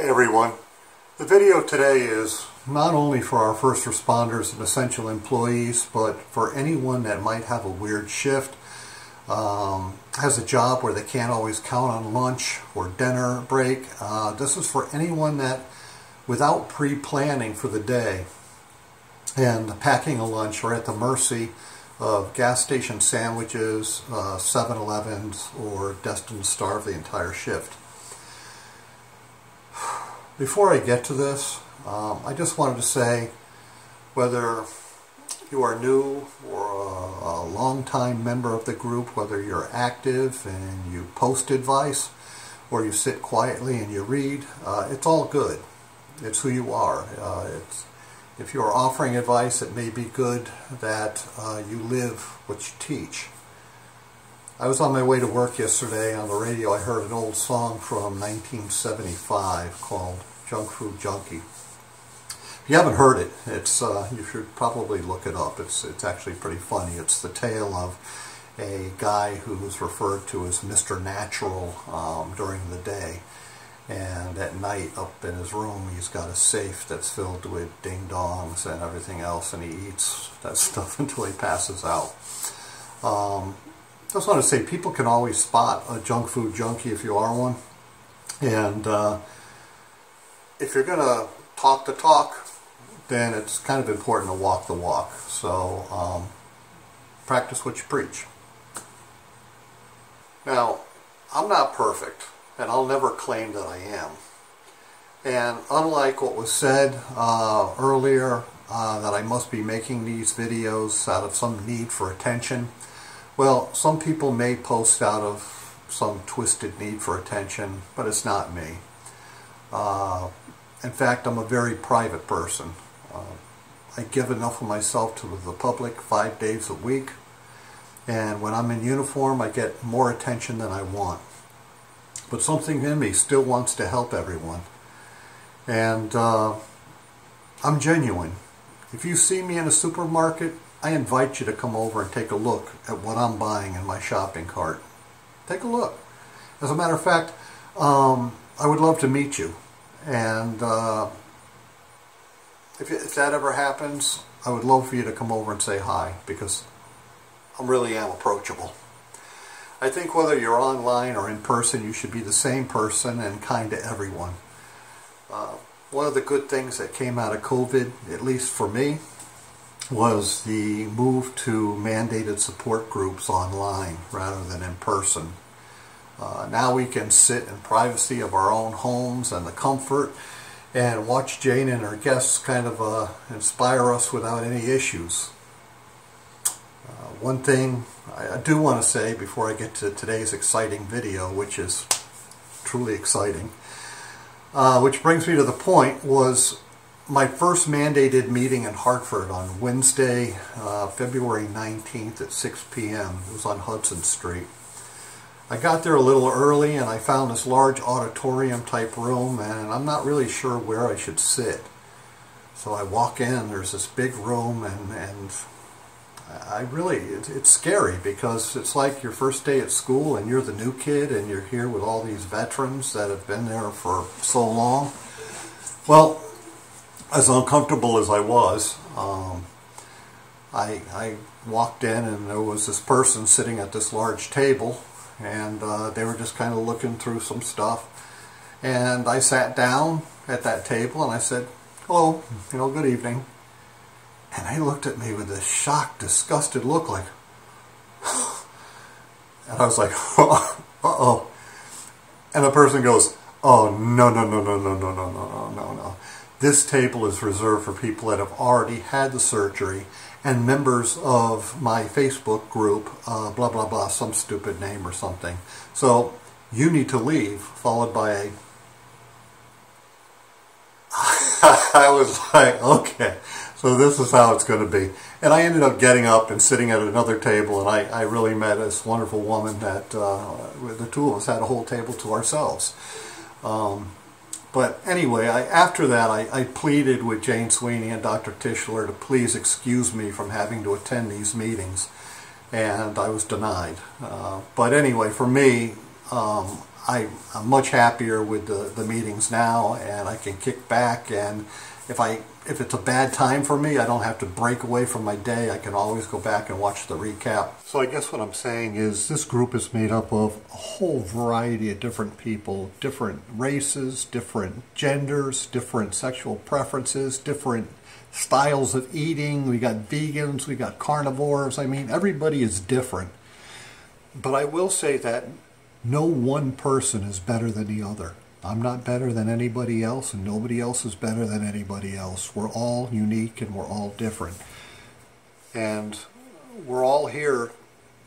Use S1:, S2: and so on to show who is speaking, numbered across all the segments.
S1: Hi everyone. The video today is not only for our first responders and essential employees, but for anyone that might have a weird shift, um, has a job where they can't always count on lunch or dinner break. Uh, this is for anyone that, without pre-planning for the day and packing a lunch, are at the mercy of gas station sandwiches, uh, 7-Elevens, or destined to starve the entire shift. Before I get to this, um, I just wanted to say whether you are new or a, a long-time member of the group, whether you're active and you post advice or you sit quietly and you read, uh, it's all good. It's who you are. Uh, it's, if you're offering advice, it may be good that uh, you live what you teach. I was on my way to work yesterday on the radio. I heard an old song from 1975 called Junk Food Junkie. If you haven't heard it, it's uh, you should probably look it up. It's it's actually pretty funny. It's the tale of a guy who's referred to as Mr. Natural um, during the day. And at night, up in his room, he's got a safe that's filled with ding-dongs and everything else, and he eats that stuff until he passes out. Um, just want to say people can always spot a junk food junkie if you are one. And uh, if you're going to talk the talk, then it's kind of important to walk the walk. So um, practice what you preach. Now, I'm not perfect, and I'll never claim that I am. And unlike what was said uh, earlier, uh, that I must be making these videos out of some need for attention, well, some people may post out of some twisted need for attention, but it's not me. Uh, in fact, I'm a very private person. Uh, I give enough of myself to the public five days a week, and when I'm in uniform, I get more attention than I want. But something in me still wants to help everyone. And uh, I'm genuine. If you see me in a supermarket, I invite you to come over and take a look at what I'm buying in my shopping cart. Take a look. As a matter of fact, um, I would love to meet you. And uh, if, if that ever happens, I would love for you to come over and say hi because I really am approachable. I think whether you're online or in person, you should be the same person and kind to everyone. Uh, one of the good things that came out of COVID, at least for me, was the move to mandated support groups online rather than in person. Uh, now we can sit in privacy of our own homes and the comfort and watch Jane and her guests kind of uh, inspire us without any issues. Uh, one thing I, do want to say before I get to today's exciting video, which is truly exciting, uh, which brings me to the point, was my first mandated meeting in Hartford on Wednesday, uh, February 19th at 6 p.m. It was on Hudson Street. I got there a little early and I found this large auditorium type room and I'm not really sure where I should sit. So I walk in, there's this big room and, and I really, it, it's scary because it's like your first day at school and you're the new kid and you're here with all these veterans that have been there for so long. Well, as uncomfortable as I was, um, I, I walked in and there was this person sitting at this large table and uh, they were just kind of looking through some stuff. And I sat down at that table and I said, hello, you know, good evening. And they looked at me with this shocked, disgusted look like, and I was like, uh-oh. And the person goes, oh, no, no, no, no, no, no, no, no, no, no. This table is reserved for people that have already had the surgery and members of my Facebook group, uh, blah, blah, blah, some stupid name or something. So you need to leave, followed by a... I was like, okay, so this is how it's going to be. And I ended up getting up and sitting at another table, and I, I really met this wonderful woman that uh, the two of us had a whole table to ourselves. Um, but anyway, I, after that, I, I, pleaded with Jane Sweeney and Dr. Tischler to please excuse me from having to attend these meetings, and I was denied. Uh, but anyway, for me, um, I, am much happier with the, the meetings now and I can kick back and if I if it's a bad time for me I don't have to break away from my day I can always go back and watch the recap. So I guess what I'm saying is this group is made up of a whole variety of different people, different races, different genders, different sexual preferences, different styles of eating. We got vegans, we got carnivores. I mean everybody is different. But I will say that no one person is better than the other. I'm not better than anybody else, and nobody else is better than anybody else. We're all unique and we're all different. And we're all here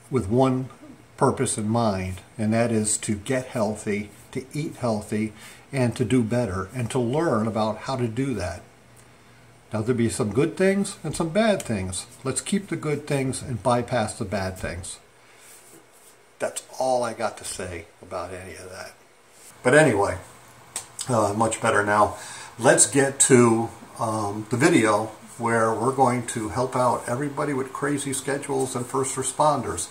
S1: with one purpose in mind, and that is to get healthy, to eat healthy, and to do better, and to learn about how to do that. Now, there'll be some good things and some bad things. Let's keep the good things and bypass the bad things. That's all I got to say about any of that. But anyway, uh, much better now. Let's get to um, the video where we're going to help out everybody with crazy schedules and first responders.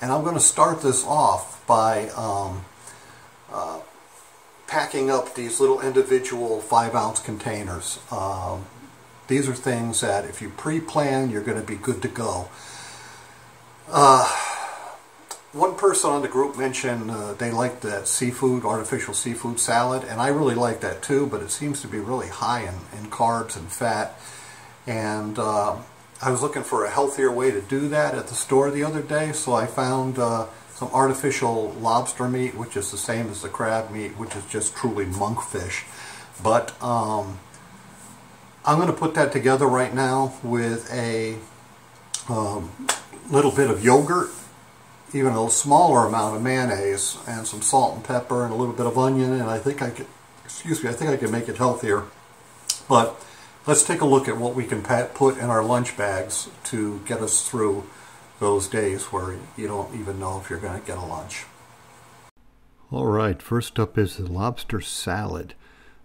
S1: And I'm going to start this off by um, uh, packing up these little individual five ounce containers. Um, these are things that if you pre-plan, you're going to be good to go. Uh, one person on the group mentioned uh, they liked that seafood, artificial seafood salad, and I really like that too, but it seems to be really high in, in carbs and fat. And uh, I was looking for a healthier way to do that at the store the other day, so I found uh, some artificial lobster meat, which is the same as the crab meat, which is just truly monkfish. But um, I'm going to put that together right now with a um, little bit of yogurt even a smaller amount of mayonnaise and some salt and pepper and a little bit of onion and I think I could, excuse me, I think I can make it healthier. But let's take a look at what we can put in our lunch bags to get us through those days where you don't even know if you're going to get a lunch. All right, first up is the lobster salad.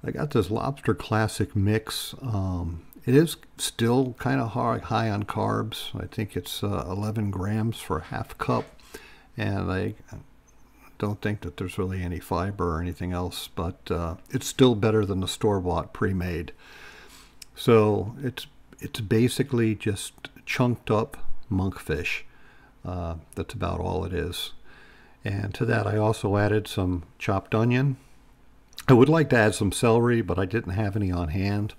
S1: I got this lobster classic mix. Um, it is still kind of high on carbs. I think it's uh, 11 grams for a half cup and I don't think that there's really any fiber or anything else, but uh, it's still better than the store-bought pre-made. So it's it's basically just chunked up monkfish. Uh, that's about all it is. And to that I also added some chopped onion. I would like to add some celery, but I didn't have any on hand.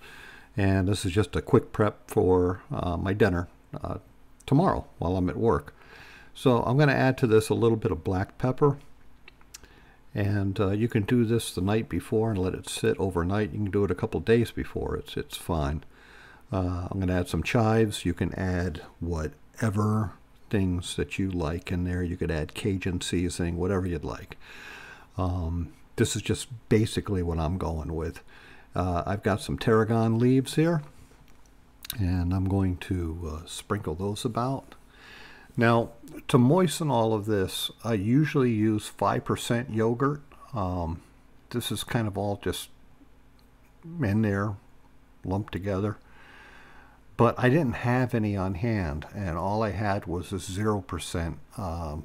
S1: And this is just a quick prep for uh, my dinner uh, tomorrow while I'm at work. So I'm going to add to this a little bit of black pepper. And uh, you can do this the night before and let it sit overnight. You can do it a couple days before. It's, it's fine. Uh, I'm going to add some chives. You can add whatever things that you like in there. You could add Cajun seasoning, whatever you'd like. Um, this is just basically what I'm going with. Uh, I've got some tarragon leaves here, and I'm going to uh, sprinkle those about. Now, to moisten all of this, I usually use 5% yogurt. Um, this is kind of all just in there, lumped together. But I didn't have any on hand, and all I had was this 0%. Um,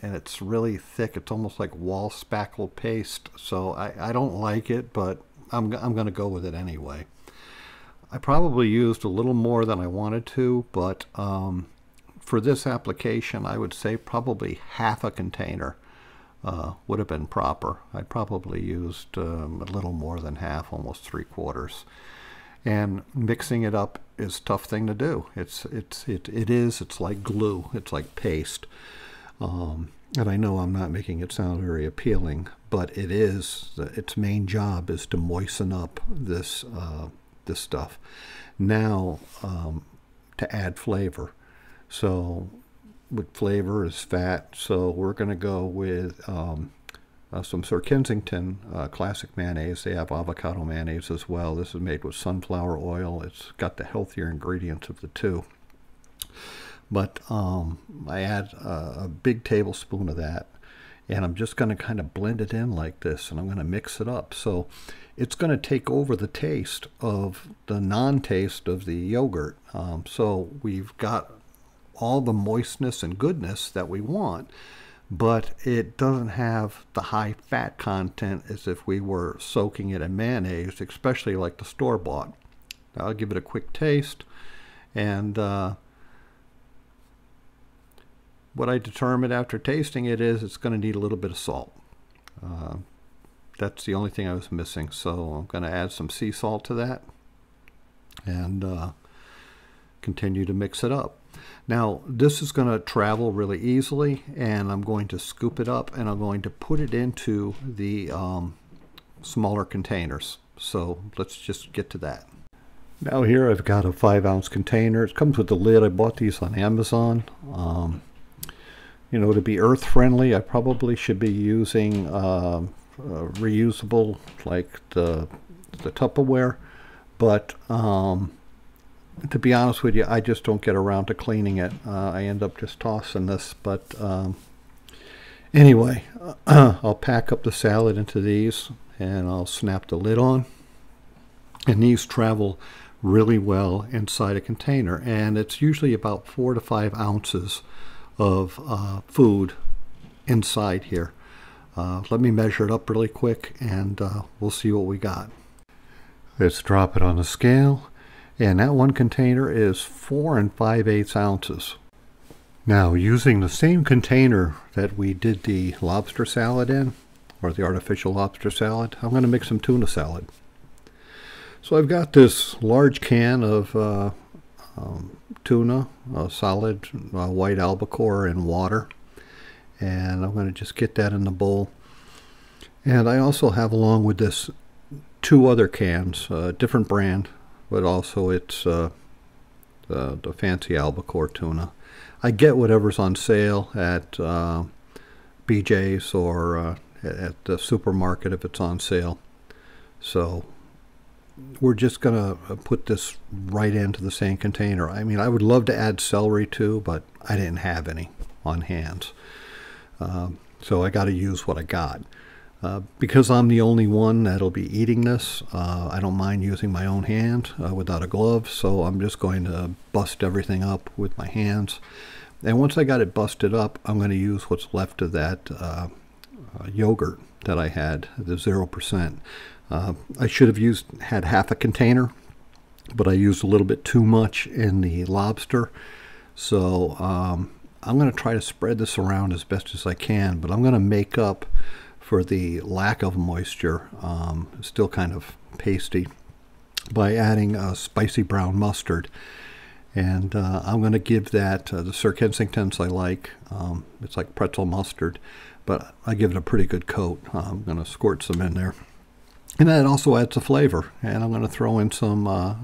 S1: and it's really thick. It's almost like wall spackle paste. So I, I don't like it, but I'm, I'm going to go with it anyway. I probably used a little more than I wanted to, but um, for this application, I would say probably half a container uh, would have been proper. I probably used um, a little more than half, almost three quarters. And mixing it up is a tough thing to do. It's it's it it is. It's like glue. It's like paste. Um, and I know I'm not making it sound very appealing, but it is. Its main job is to moisten up this uh, this stuff. Now um, to add flavor. So with flavor is fat. So we're going to go with um, uh, some Sir Kensington uh, classic mayonnaise. They have avocado mayonnaise as well. This is made with sunflower oil. It's got the healthier ingredients of the two. But um, I add a, a big tablespoon of that and I'm just going to kind of blend it in like this and I'm going to mix it up. So it's going to take over the taste of the non-taste of the yogurt. Um, so we've got all the moistness and goodness that we want, but it doesn't have the high fat content as if we were soaking it in mayonnaise, especially like the store bought. I'll give it a quick taste, and uh, what I determined after tasting it is it's going to need a little bit of salt. Uh, that's the only thing I was missing, so I'm going to add some sea salt to that and uh, continue to mix it up. Now, this is going to travel really easily, and I'm going to scoop it up and I'm going to put it into the um, smaller containers. So let's just get to that. Now here I've got a five ounce container. It comes with the lid. I bought these on Amazon. Um, you know, to be earth friendly, I probably should be using uh, uh, reusable like the, the Tupperware. But um, to be honest with you, I just don't get around to cleaning it. Uh, I end up just tossing this. But um, anyway, I'll pack up the salad into these and I'll snap the lid on. And these travel really well inside a container. And it's usually about four to five ounces of uh, food inside here. Uh, let me measure it up really quick and uh, we'll see what we got. Let's drop it on the scale and that one container is 4 and 5 eighths ounces. Now, using the same container that we did the lobster salad in, or the artificial lobster salad, I'm going to make some tuna salad. So I've got this large can of uh, um, tuna, a solid uh, white albacore in water, and I'm going to just get that in the bowl. And I also have along with this two other cans, a uh, different brand, but also it's uh, the, the fancy albacore tuna. I get whatever's on sale at uh, BJ's or uh, at the supermarket if it's on sale. So we're just going to uh, put this right into the same container. I mean, I would love to add celery too, but I didn't have any on hand. Um, so I got to use what I got. Uh, because I'm the only one that'll be eating this, uh, I don't mind using my own hand uh, without a glove, so I'm just going to bust everything up with my hands. And once I got it busted up, I'm going to use what's left of that uh, uh, yogurt that I had, the 0%. I should have used had half a container, but I used a little bit too much in the lobster. So um, I'm going to try to spread this around as best as I can, but I'm going to make up for the lack of moisture, um, still kind of pasty, by adding a spicy brown mustard. And uh, I'm going to give that uh, the Sir Kensington's I like. Um, it's like pretzel mustard, but I give it a pretty good coat. I'm going to squirt some in there. And that also adds a flavor. And I'm going to throw in some uh,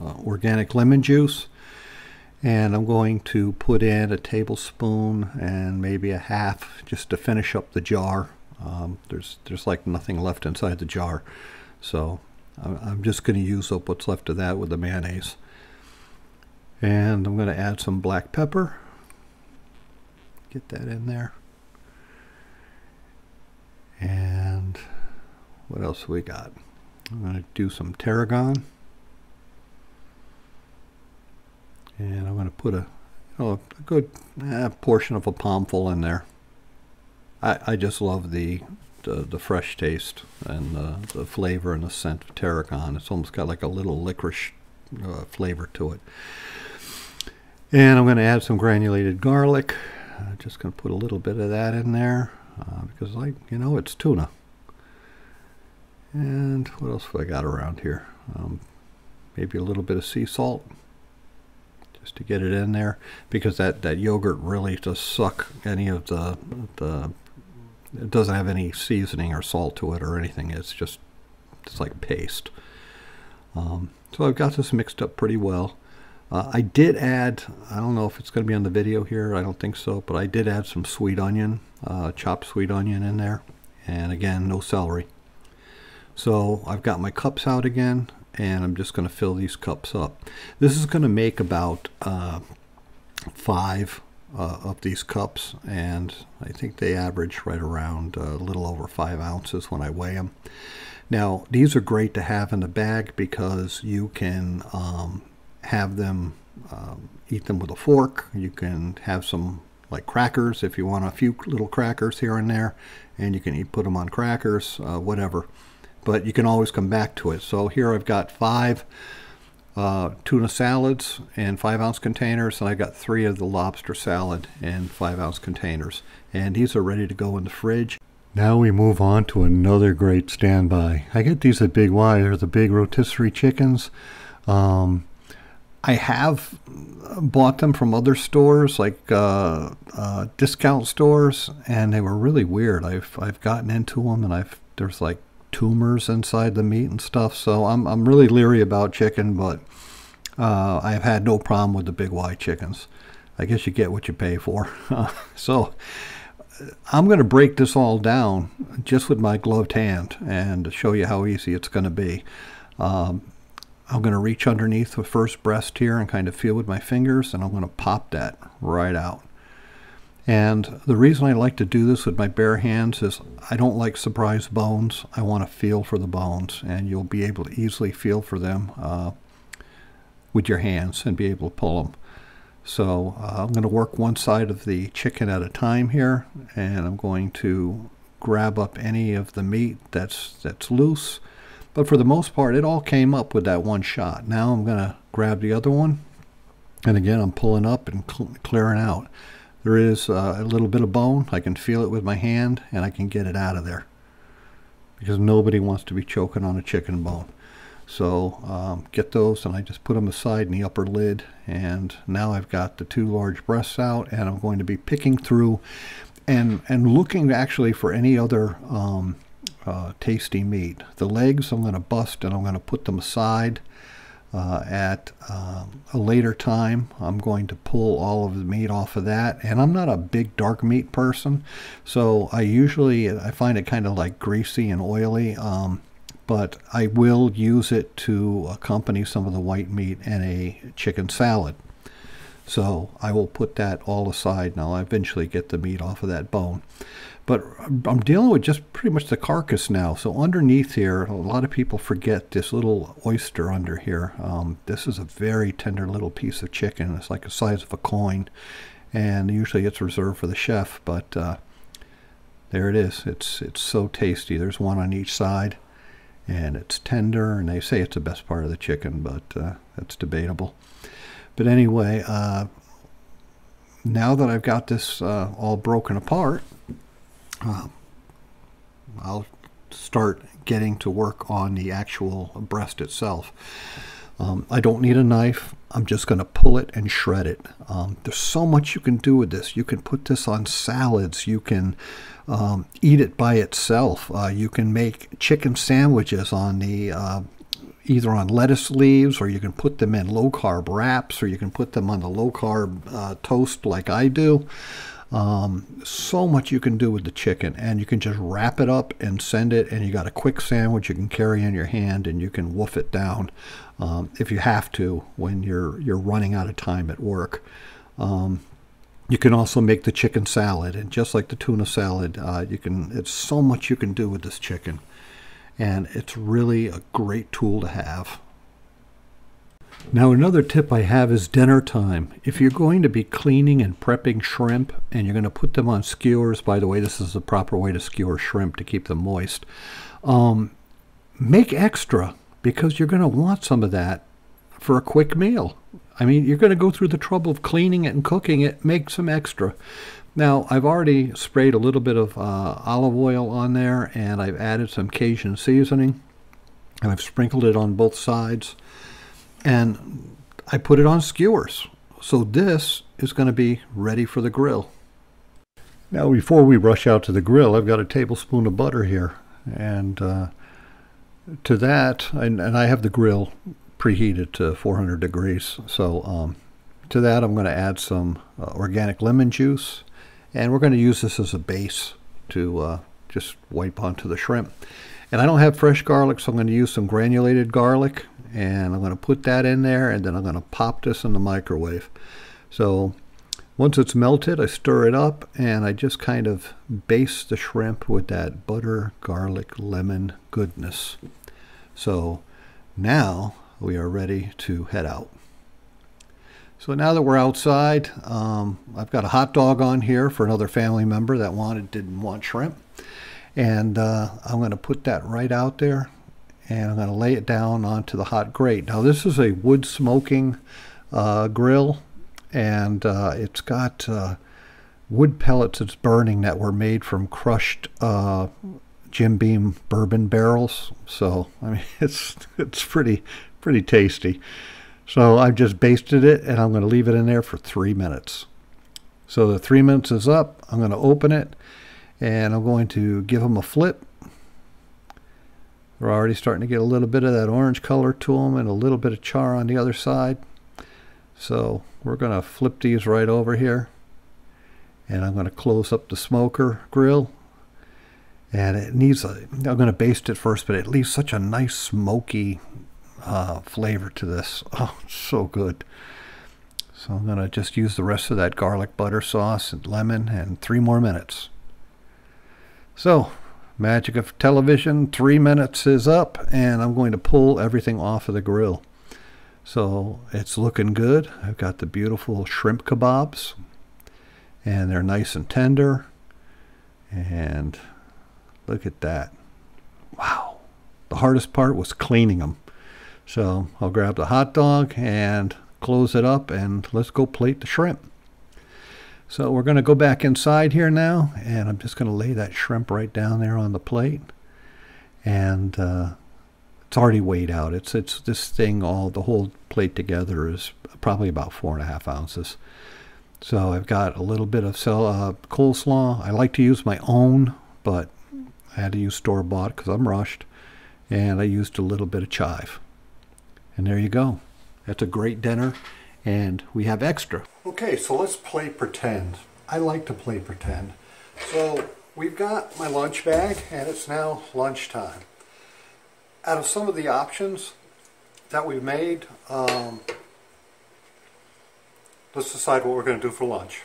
S1: uh, organic lemon juice. And I'm going to put in a tablespoon and maybe a half just to finish up the jar um, there's there's like nothing left inside the jar, so I'm just going to use up what's left of that with the mayonnaise. And I'm going to add some black pepper. Get that in there. And what else we got? I'm going to do some tarragon. And I'm going to put a, oh, a good eh, portion of a palmful in there. I, I just love the, the, the fresh taste and the, the flavor and the scent of tarragon. It's almost got like a little licorice uh, flavor to it. And I'm going to add some granulated garlic. I'm just going to put a little bit of that in there uh, because, like you know, it's tuna. And what else have I got around here? Um, maybe a little bit of sea salt just to get it in there because that, that yogurt really does suck any of the, the it doesn't have any seasoning or salt to it or anything. It's just it's like paste. Um, so I've got this mixed up pretty well. Uh, I did add, I don't know if it's going to be on the video here, I don't think so, but I did add some sweet onion, uh, chopped sweet onion in there. And again, no celery. So I've got my cups out again, and I'm just going to fill these cups up. This is going to make about uh, five uh, of these cups, and I think they average right around a little over five ounces when I weigh them. Now, these are great to have in the bag because you can um, have them um, eat them with a fork. You can have some like crackers if you want a few little crackers here and there, and you can put them on crackers, uh, whatever. But you can always come back to it. So here I've got five uh, tuna salads in five ounce containers, and I got three of the lobster salad in five ounce containers. And these are ready to go in the fridge. Now we move on to another great standby. I get these at Big Y. They're the big rotisserie chickens. Um, I have bought them from other stores, like uh, uh, discount stores, and they were really weird. I've I've gotten into them, and I've there's like tumors inside the meat and stuff. So I'm I'm really leery about chicken, but uh, I've had no problem with the Big Y chickens. I guess you get what you pay for. so I'm going to break this all down just with my gloved hand and show you how easy it's going to be. Um, I'm going to reach underneath the first breast here and kind of feel with my fingers, and I'm going to pop that right out. And the reason I like to do this with my bare hands is I don't like surprise bones. I want to feel for the bones, and you'll be able to easily feel for them uh, with your hands and be able to pull them. So uh, I'm going to work one side of the chicken at a time here, and I'm going to grab up any of the meat that's that's loose. But for the most part, it all came up with that one shot. Now I'm going to grab the other one, and again I'm pulling up and cl clearing out. There is uh, a little bit of bone. I can feel it with my hand, and I can get it out of there because nobody wants to be choking on a chicken bone. So um, get those and I just put them aside in the upper lid and now I've got the two large breasts out and I'm going to be picking through and, and looking actually for any other um, uh, tasty meat. The legs I'm going to bust and I'm going to put them aside. Uh, at um, a later time, I'm going to pull all of the meat off of that. And I'm not a big dark meat person, so I usually I find it kind of like greasy and oily. Um, but I will use it to accompany some of the white meat and a chicken salad. So I will put that all aside and I'll eventually get the meat off of that bone. But I'm dealing with just pretty much the carcass now. So underneath here, a lot of people forget this little oyster under here. Um, this is a very tender little piece of chicken. It's like the size of a coin. And usually it's reserved for the chef, but uh, there it is. It's, it's so tasty. There's one on each side and it's tender and they say it's the best part of the chicken but uh, that's debatable but anyway uh, now that I've got this uh, all broken apart uh, I'll start getting to work on the actual breast itself. Um, I don't need a knife. I'm just going to pull it and shred it. Um, there's so much you can do with this. You can put this on salads. You can um, eat it by itself. Uh, you can make chicken sandwiches on the uh, either on lettuce leaves or you can put them in low carb wraps or you can put them on the low carb uh, toast like I do. Um, so much you can do with the chicken and you can just wrap it up and send it and you got a quick sandwich you can carry in your hand and you can woof it down um, if you have to when you're you're running out of time at work. Um, you can also make the chicken salad, and just like the tuna salad, uh, you can. It's so much you can do with this chicken, and it's really a great tool to have. Now another tip I have is dinner time. If you're going to be cleaning and prepping shrimp and you're going to put them on skewers, by the way, this is the proper way to skewer shrimp to keep them moist. Um, make extra because you're going to want some of that for a quick meal. I mean, you're going to go through the trouble of cleaning it and cooking it. Make some extra. Now, I've already sprayed a little bit of uh, olive oil on there, and I've added some Cajun seasoning, and I've sprinkled it on both sides, and I put it on skewers. So this is going to be ready for the grill. Now, before we rush out to the grill, I've got a tablespoon of butter here, and uh, to that, and, and I have the grill preheated to 400 degrees. So um, to that I'm going to add some uh, organic lemon juice and we're going to use this as a base to uh, just wipe onto the shrimp. And I don't have fresh garlic so I'm going to use some granulated garlic and I'm going to put that in there and then I'm going to pop this in the microwave. So once it's melted I stir it up and I just kind of baste the shrimp with that butter, garlic, lemon goodness. So now we are ready to head out. So now that we're outside, um, I've got a hot dog on here for another family member that wanted didn't want shrimp. And uh, I'm going to put that right out there and I'm going to lay it down onto the hot grate. Now this is a wood smoking uh, grill and uh, it's got uh, wood pellets that's burning that were made from crushed uh, Jim Beam bourbon barrels. So I mean it's it's pretty pretty tasty. So I've just basted it and I'm going to leave it in there for three minutes. So the three minutes is up. I'm going to open it and I'm going to give them a flip. We're already starting to get a little bit of that orange color to them and a little bit of char on the other side. So we're going to flip these right over here. And I'm going to close up the smoker grill. And it needs a, I'm going to baste it first, but it leaves such a nice smoky uh, flavor to this. Oh, so good. So I'm going to just use the rest of that garlic butter sauce and lemon and three more minutes. So, magic of television, three minutes is up and I'm going to pull everything off of the grill. So it's looking good. I've got the beautiful shrimp kebabs and they're nice and tender. And look at that. Wow. The hardest part was cleaning them. So I'll grab the hot dog and close it up and let's go plate the shrimp. So we're going to go back inside here now and I'm just going to lay that shrimp right down there on the plate. And uh, it's already weighed out. It's it's this thing all the whole plate together is probably about four and a half ounces. So I've got a little bit of cell, uh, coleslaw. I like to use my own, but I had to use store bought because I'm rushed. And I used a little bit of chive. And there you go. That's a great dinner, and we have extra. Okay, so let's play pretend. I like to play pretend. So we've got my lunch bag, and it's now lunchtime. Out of some of the options that we've made, um, let's decide what we're going to do for lunch.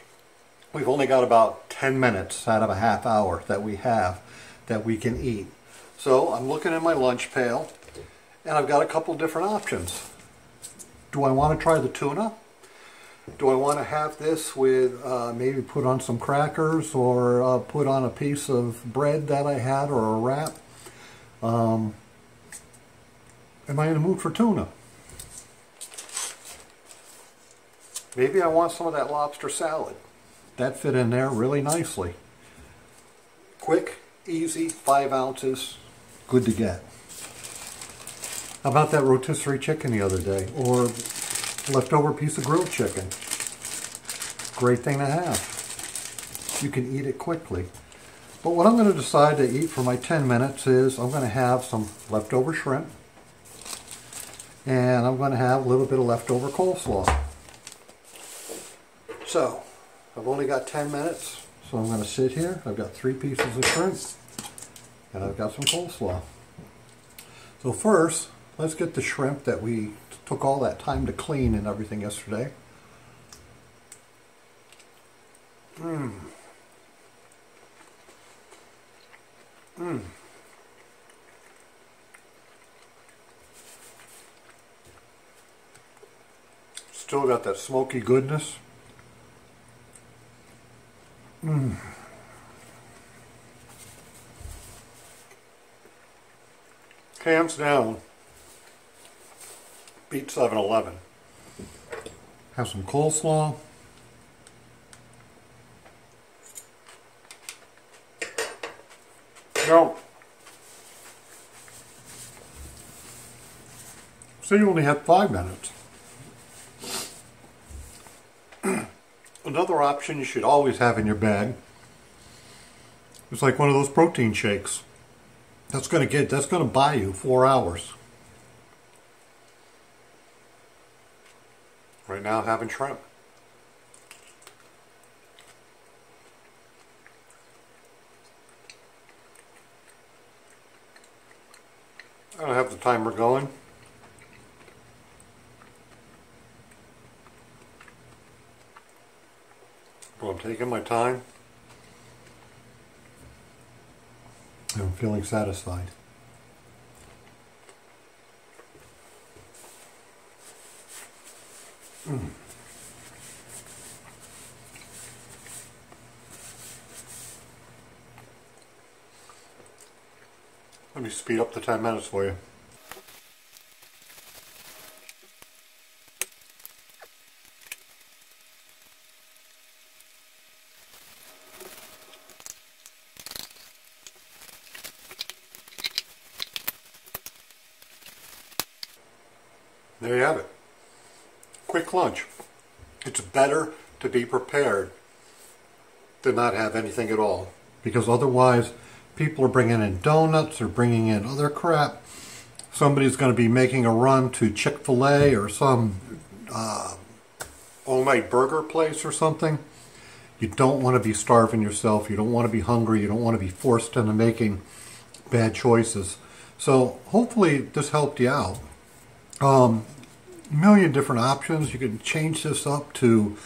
S1: We've only got about 10 minutes out of a half hour that we have that we can eat. So I'm looking in my lunch pail and I've got a couple different options. Do I want to try the tuna? Do I want to have this with uh, maybe put on some crackers or uh, put on a piece of bread that I had or a wrap? Um, am I in the mood for tuna? Maybe I want some of that lobster salad. That fit in there really nicely. Quick, easy, five ounces, good to get. About that rotisserie chicken the other day? Or leftover piece of grilled chicken. Great thing to have. You can eat it quickly. But what I'm going to decide to eat for my 10 minutes is I'm going to have some leftover shrimp. And I'm going to have a little bit of leftover coleslaw. So, I've only got 10 minutes. So I'm going to sit here. I've got three pieces of shrimp. And I've got some coleslaw. So first, Let's get the shrimp that we took all that time to clean and everything yesterday. Mmm. Mmm. Still got that smoky goodness. Mmm. Hands down beat 7-Eleven. Have some coleslaw. Now, So you only had five minutes. Another option you should always have in your bag is like one of those protein shakes. That's gonna get that's gonna buy you four hours. Right now having shrimp. I don't have the timer going. But I'm taking my time. I'm feeling satisfied. Let me speed up the 10 minutes for you. Lunch. It's better to be prepared than not have anything at all. Because otherwise, people are bringing in donuts or bringing in other crap. Somebody's going to be making a run to Chick-fil-A or some uh, all-night burger place or something. You don't want to be starving yourself. You don't want to be hungry. You don't want to be forced into making bad choices. So hopefully this helped you out. Um, million different options. You can change this up to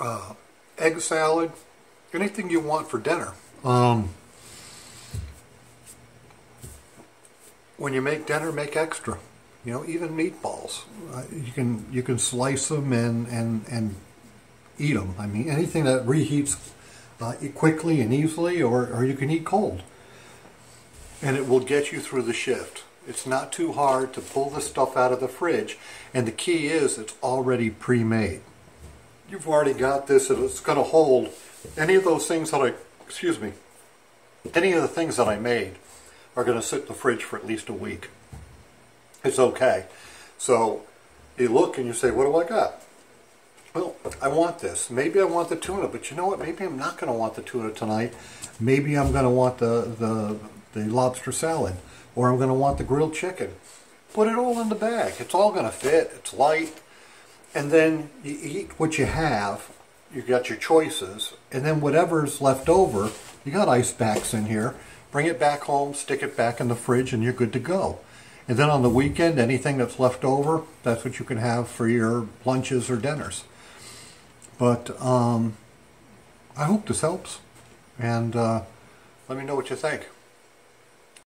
S1: uh, egg salad, anything you want for dinner. Um, when you make dinner, make extra. You know, even meatballs. Uh, you can you can slice them and and and eat them. I mean, anything that reheats uh, quickly and easily, or or you can eat cold, and it will get you through the shift. It's not too hard to pull the stuff out of the fridge, and the key is it's already pre-made. You've already got this, and it's going to hold any of those things that I, excuse me, any of the things that I made are going to sit in the fridge for at least a week. It's okay. So you look and you say, what do I got? Well, I want this. Maybe I want the tuna, but you know what? Maybe I'm not going to want the tuna tonight. Maybe I'm going to want the, the, the lobster salad, or I'm going to want the grilled chicken. Put it all in the bag. It's all going to fit. It's light. And then you eat what you have. You've got your choices. And then whatever's left over, you got ice packs in here. Bring it back home, stick it back in the fridge, and you're good to go. And then on the weekend, anything that's left over, that's what you can have for your lunches or dinners. But um, I hope this helps. And uh, let me know what you think.